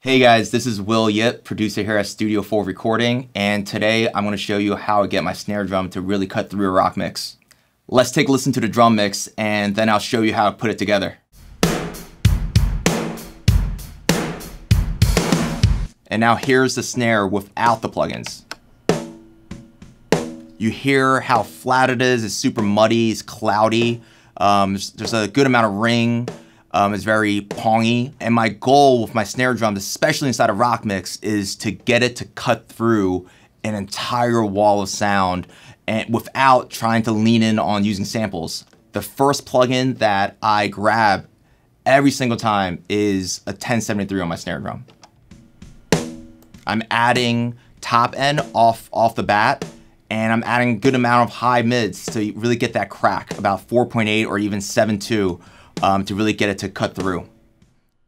Hey guys, this is Will Yip, producer here at Studio 4 Recording, and today I'm going to show you how I get my snare drum to really cut through a rock mix. Let's take a listen to the drum mix, and then I'll show you how to put it together. And now here's the snare without the plugins. You hear how flat it is, it's super muddy, it's cloudy, um, there's, there's a good amount of ring, um, it's very pongy. And my goal with my snare drums, especially inside a rock mix, is to get it to cut through an entire wall of sound and without trying to lean in on using samples. The first plugin that I grab every single time is a 1073 on my snare drum. I'm adding top end off, off the bat and I'm adding a good amount of high mids to really get that crack, about 4.8 or even 7.2 um, to really get it to cut through.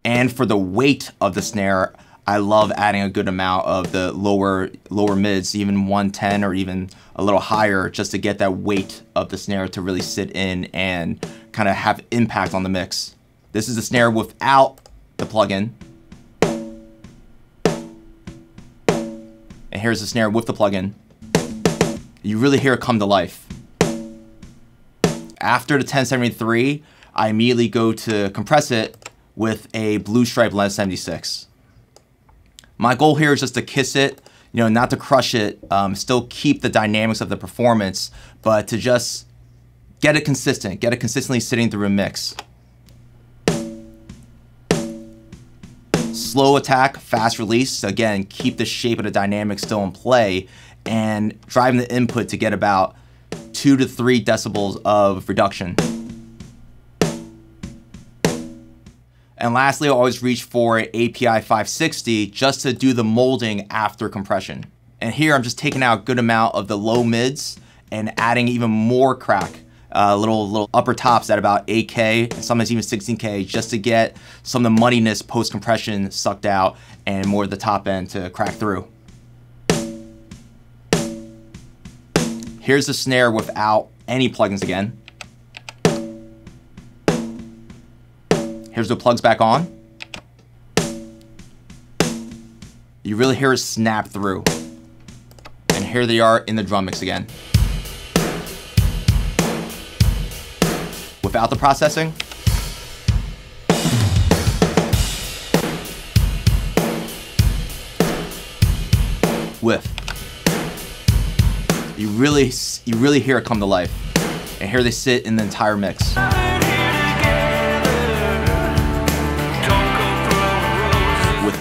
And for the weight of the snare, I love adding a good amount of the lower lower mids, even 110 or even a little higher, just to get that weight of the snare to really sit in and kind of have impact on the mix. This is the snare without the plugin. And here's the snare with the plugin. You really hear it come to life. After the 1073, I immediately go to compress it with a Blue Stripe 1176. My goal here is just to kiss it, you know, not to crush it, um, still keep the dynamics of the performance, but to just get it consistent, get it consistently sitting through a mix. Slow attack, fast release, again, keep the shape of the dynamic still in play, and driving the input to get about two to three decibels of reduction. And lastly, I always reach for API 560 just to do the molding after compression. And here I'm just taking out a good amount of the low mids and adding even more crack, uh, little little upper tops at about 8K, and sometimes even 16K, just to get some of the muddiness post-compression sucked out and more of the top end to crack through. Here's the snare without any plugins again. Here's the plugs back on. You really hear it snap through. And here they are in the drum mix again. Without the processing, with. You really, you really hear it come to life. And here they sit in the entire mix.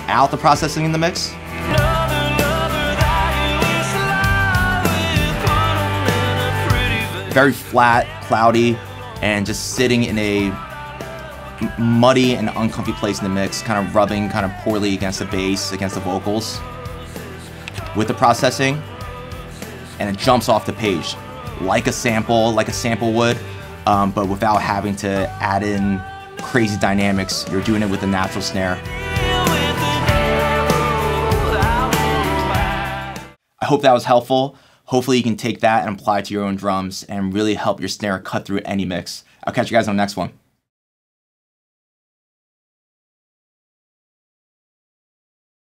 Without the processing in the mix. Very flat, cloudy, and just sitting in a muddy and uncomfy place in the mix, kind of rubbing kind of poorly against the bass, against the vocals. With the processing, and it jumps off the page like a sample, like a sample would, um, but without having to add in crazy dynamics. You're doing it with a natural snare. I hope that was helpful. Hopefully you can take that and apply it to your own drums and really help your snare cut through any mix. I'll catch you guys on the next one.